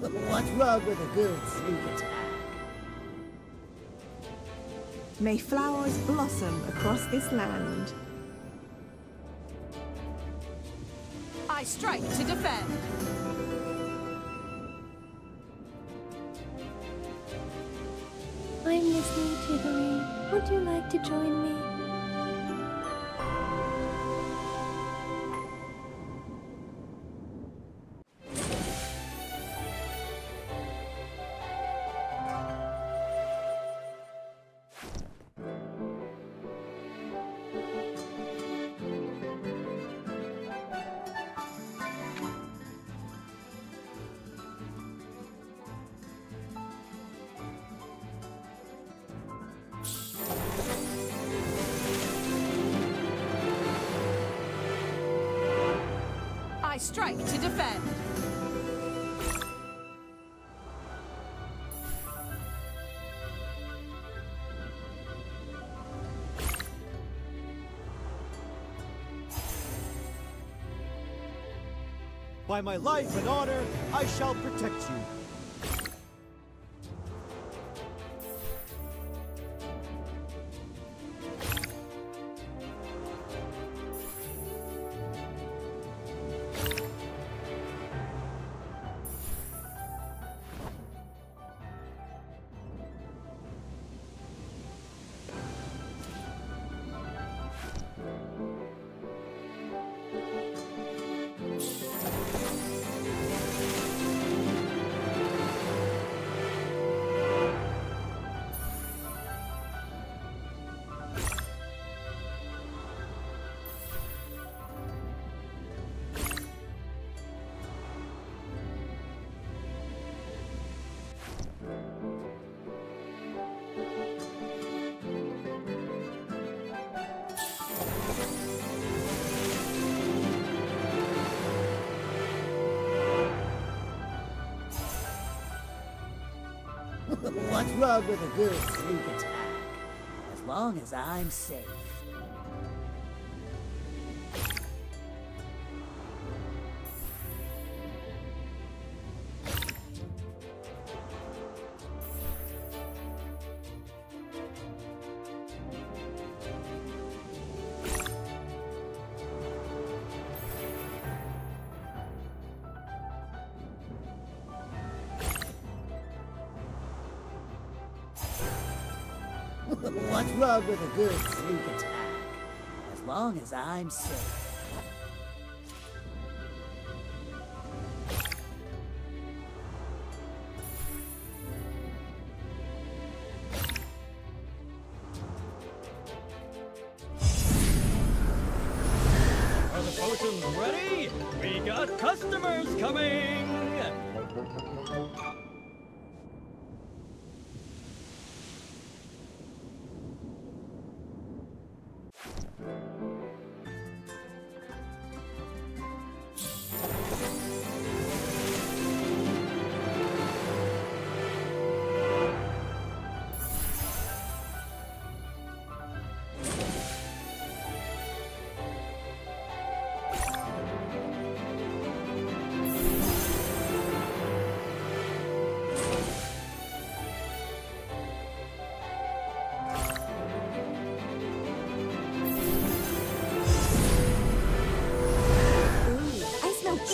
What's wrong with a good sneak attack? May flowers blossom across this land. I strike to defend. I'm listening, Tiggery. Would you like to join me? Strike to defend. By my life and honor, I shall protect you. What's wrong with a good sneak attack? As long as I'm safe. What's wrong with a good sneak attack? As long as I'm safe. Are the potions ready? We got customers coming!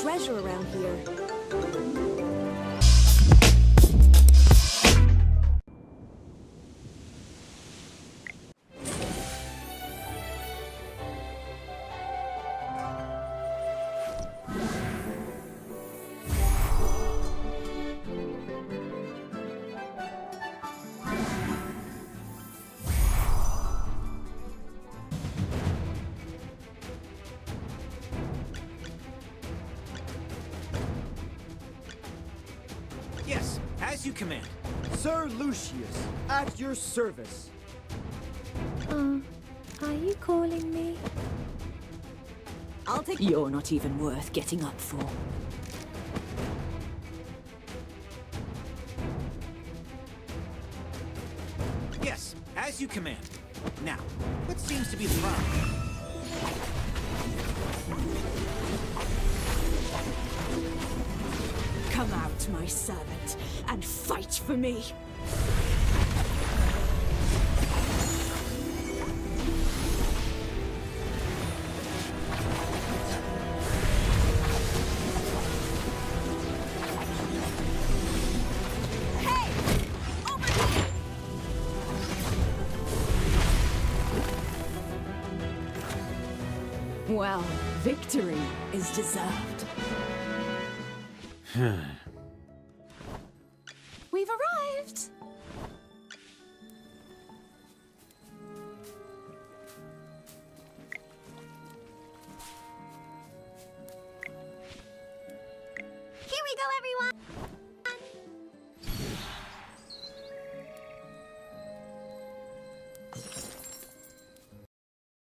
Treasure around here. Yes, as you command. Sir Lucius, at your service. Uh, are you calling me? I'll take. You're not even worth getting up for. Yes, as you command. Now, what seems to be the problem? Come out, my servant, and fight for me. Well, victory is deserved. We've arrived! Here we go, everyone!